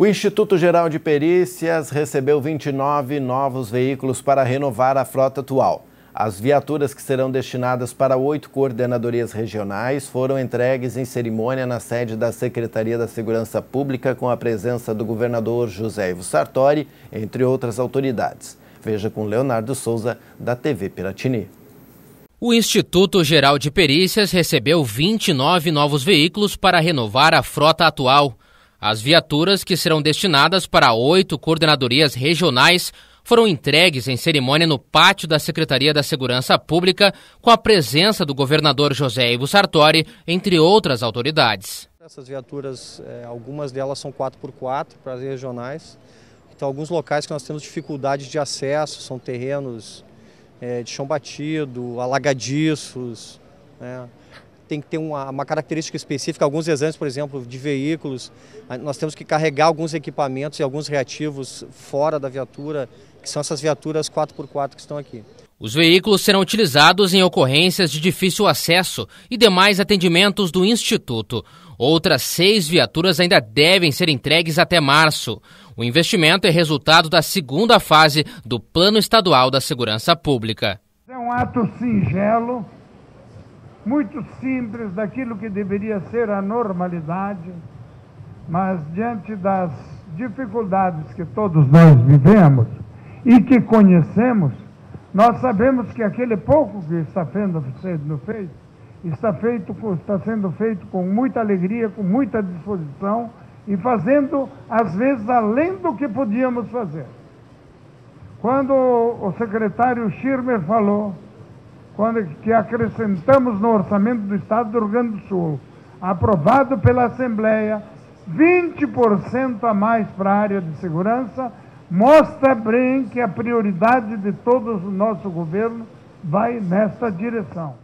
O Instituto Geral de Perícias recebeu 29 novos veículos para renovar a frota atual. As viaturas que serão destinadas para oito coordenadorias regionais foram entregues em cerimônia na sede da Secretaria da Segurança Pública com a presença do governador José Ivo Sartori, entre outras autoridades. Veja com Leonardo Souza, da TV Piratini. O Instituto Geral de Perícias recebeu 29 novos veículos para renovar a frota atual. As viaturas, que serão destinadas para oito coordenadorias regionais, foram entregues em cerimônia no pátio da Secretaria da Segurança Pública, com a presença do governador José Ivo Sartori, entre outras autoridades. Essas viaturas, é, algumas delas são 4x4 para as regionais. Então, alguns locais que nós temos dificuldade de acesso, são terrenos é, de chão batido, alagadiços. Né? Tem que ter uma, uma, característica específica, alguns exames, por exemplo, de veículos, nós temos que carregar alguns equipamentos e alguns reativos fora da viatura, que são essas viaturas 4x4 que estão aqui. Os veículos serão utilizados em ocorrências de difícil acesso e demais atendimentos do Instituto. Outras seis viaturas ainda devem ser entregues até março. O investimento é resultado da segunda fase do Plano Estadual da Segurança Pública. É um ato singelo muito simples daquilo que deveria ser a normalidade, mas diante das dificuldades que todos nós vivemos e que conhecemos, nós sabemos que aquele pouco que está sendo feito está, feito, está sendo feito com muita alegria, com muita disposição e fazendo, às vezes, além do que podíamos fazer. Quando o secretário Schirmer falou quando, que acrescentamos no orçamento do Estado do Rio Grande do Sul, aprovado pela Assembleia, 20% a mais para a área de segurança, mostra bem que a prioridade de todo o nosso governo vai nesta direção.